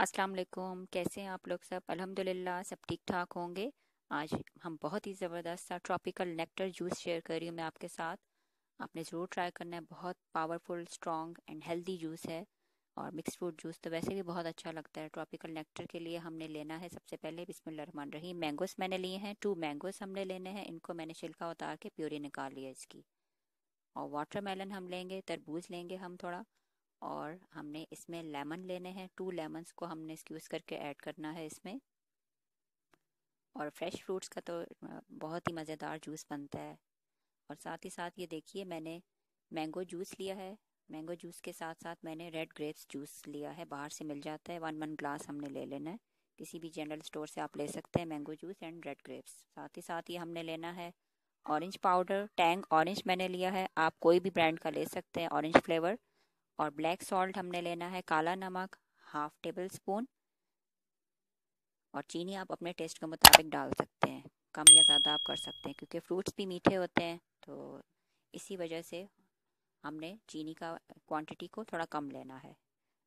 अस्सलाम वालेकुम कैसे हैं आप लोग सब? अल्हम्दुलिल्लाह, सब ठीक ठाक होंगे। आज हम बहुत ही ज़बरदस्त सा ट्रॉपिकल नेक्टर जूस शेयर कर रही हूँ मैं आपके साथ। आपने ज़रूर ट्राई करना है, बहुत powerful strong and healthy juice है। और मिक्स फ्रूट जूस तो वैसे भी बहुत अच्छा लगता है। ट्रॉपिकल नेक्टर के लिए हमने लेना है सबसे पहले बिस्मिल्लाह रहीम मैंगोस मैंने लिए हैं टू मैंगोस हमने लेने हैं। इनको मैंने छिलका उतार के प्योरी निकाल लिया इसकी। और वाटरमेलन हम लेंगे, तरबूज लेंगे हम थोड़ा। और हमने इसमें लेमन लेने हैं। टू लेमन्स को हमने स्क्यूज़ करके ऐड करना है इसमें। और फ्रेश फ्रूट्स का तो बहुत ही मज़ेदार जूस बनता है। और साथ ही साथ ये देखिए, मैंने मैंगो जूस लिया है। मैंगो जूस के साथ साथ मैंने रेड ग्रेप्स जूस लिया है। बाहर से मिल जाता है। वन वन ग्लास हमने ले लेना है। किसी भी जनरल स्टोर से आप ले सकते हैं mango juice and red grapes साथ ही साथ ये हमने लेना है ऑरेंज पाउडर टैंग ऑरेंज मैंने लिया है। आप कोई भी ब्रांड का ले सकते हैं। ऑरेंज फ्लेवर और ब्लैक सॉल्ट हमने लेना है काला नमक हाफ़ टेबल स्पून और चीनी आप अपने टेस्ट के मुताबिक डाल सकते हैं। कम या ज़्यादा आप कर सकते हैं, क्योंकि फ्रूट्स भी मीठे होते हैं तो इसी वजह से हमने चीनी का क्वांटिटी को थोड़ा कम लेना है।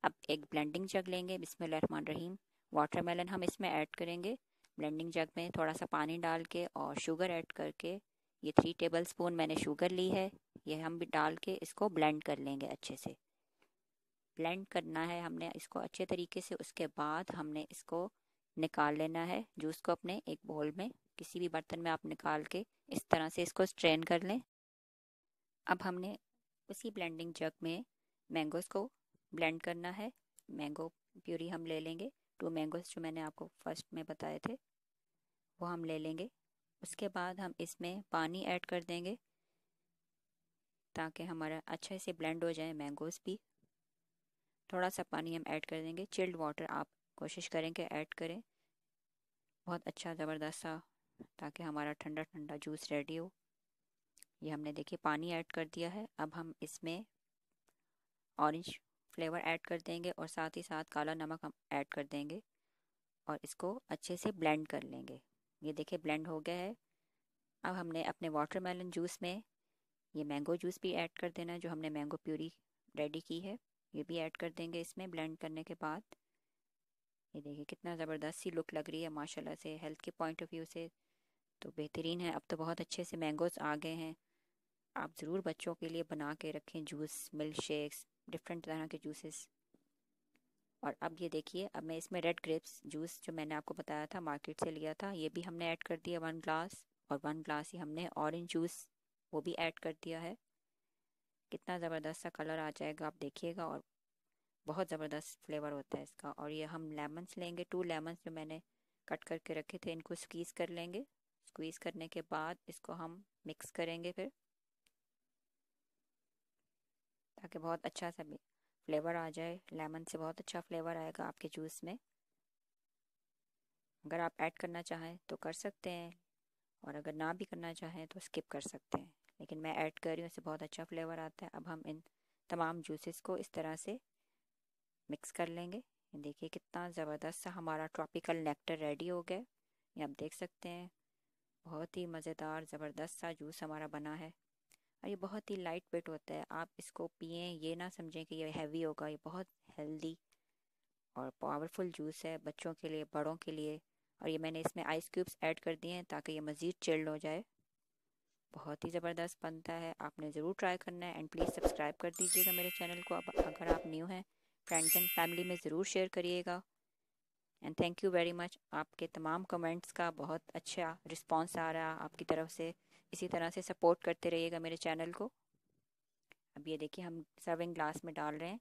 अब एक ब्लेंडिंग जग लेंगे, बिस्मिल्लाह रहीम। वाटरमेलन हम इसमें ऐड करेंगे। ब्लेंडिंग जग में थोड़ा सा पानी डाल के और शुगर ऐड करके, ये थ्री टेबल स्पून मैंने शुगर ली है, ये हम भी डाल के इसको ब्लेंड कर लेंगे अच्छे से। ब्लेंड करना है, हमने इसको अच्छे तरीके से, उसके बाद हमने इसको निकाल लेना है। जूस को अपने एक बोल में, किसी भी बर्तन में आप निकाल के इस तरह से इसको स्ट्रेन कर लें। अब हमने उसी ब्लेंडिंग जग में मैंगोस को ब्लेंड करना है। मैंगो प्यूरी हम ले लेंगे। टू मैंगोस जो मैंने आपको फ़र्स्ट में बताए थे, वो हम ले लेंगे। उसके बाद हम इसमें पानी ऐड कर देंगे, ताकि हमारा अच्छे से ब्लेंड हो जाए मैंगोस भी। थोड़ा सा पानी हम ऐड कर देंगे। चिल्ड वाटर आप कोशिश करें कि ऐड करें। बहुत अच्छा ज़बरदस्त सा, ताकि हमारा ठंडा ठंडा जूस रेडी हो। ये हमने देखिए पानी ऐड कर दिया है। अब हम इसमें ऑरेंज फ्लेवर ऐड कर देंगे और साथ ही साथ काला नमक हम ऐड कर देंगे और इसको अच्छे से ब्लेंड कर लेंगे। ये देखिए ब्लेंड हो गया है। अब हमने अपने वाटरमेलन जूस में ये मैंगो जूस भी ऐड कर देना, जो हमने मैंगो प्यूरी रेडी की है। ये भी ऐड कर देंगे इसमें ब्लेंड करने के बाद। ये देखिए कितना ज़बरदस्त सी लुक लग रही है, माशाल्लाह से हेल्थ के पॉइंट ऑफ़ व्यू से। तो बेहतरीन है, अब तो बहुत अच्छे से मैंगोज आ गए हैं। आप ज़रूर बच्चों के लिए बना के रखें जूस मिल्क शेक्स डिफरेंट तरह के जूसेस। और अब ये देखिए, अब मैं इसमें रेड ग्रेप्स जूस जो मैंने आपको बताया था, मार्केट से लिया था, ये भी हमने ऐड कर दिया वन ग्लास। और वन ग्लास ही हमने ऑरेंज जूस, वो भी ऐड कर दिया है। कितना ज़बरदस्त सा कलर आ जाएगा, आप देखिएगा और बहुत ज़बरदस्त फ्लेवर होता है इसका। और ये हम लेमन्स लेंगे, टू लेमन्स जो मैंने कट करके रखे थे, इनको स्क्वीज़ कर लेंगे। स्क्वीज़ करने के बाद इसको हम मिक्स करेंगे फिर, ताकि बहुत अच्छा सा फ्लेवर आ जाए। लेमन से बहुत अच्छा फ्लेवर आएगा आपके जूस में। अगर आप ऐड करना चाहें तो कर सकते हैं, और अगर ना भी करना चाहें तो स्किप कर सकते हैं। लेकिन मैं ऐड कर रही हूँ, इससे बहुत अच्छा फ्लेवर आता है। अब हम इन तमाम जूसेस को इस तरह से मिक्स कर लेंगे। देखिए कितना ज़बरदस्त सा हमारा ट्रॉपिकल नेक्टर रेडी हो गया। ये आप देख सकते हैं, बहुत ही मज़ेदार, ज़बरदस्त सा जूस हमारा बना है। और ये बहुत ही लाइट वेट होता है। आप इसको पिए, ये ना समझें कि ये हैवी होगा, ये बहुत हेल्दी और पावरफुल जूस है बच्चों के लिए, बड़ों के लिए। और ये मैंने इसमें आइस क्यूब्स ऐड कर दिए हैं ताकि ये मज़ीद चिल्ड हो जाए। बहुत ही ज़बरदस्त बनता है। आपने ज़रूर ट्राई करना है एंड प्लीज़ सब्सक्राइब कर दीजिएगा मेरे चैनल को। अब अगर आप न्यू हैं फ्रेंड्स एंड फैमिली में ज़रूर शेयर करिएगा। And thank you very much आपके तमाम कमेंट्स का बहुत अच्छा रिस्पांस आ रहा है। आपकी तरफ़ से इसी तरह से सपोर्ट करते रहिएगा मेरे चैनल को। अब ये देखिए, हम सर्विंग ग्लास में डाल रहे हैं।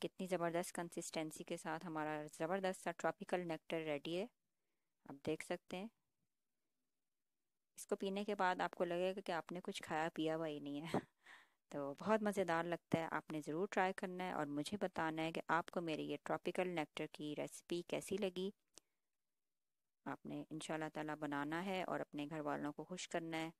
कितनी ज़बरदस्त कंसिस्टेंसी के साथ हमारा ज़बरदस्त सा ट्रॉपिकल नेक्टर रेडी है। आप देख सकते हैं। इसको पीने के बाद आपको लगेगा कि आपने कुछ खाया, पिया हुआ ही नहीं है। तो बहुत मज़ेदार लगता है, आपने ज़रूर ट्राई करना है और मुझे बताना है कि आपको मेरी ये ट्रॉपिकल नेक्टर की रेसिपी कैसी लगी। आपने इन ताला बनाना है और अपने घर वालों को खुश करना है।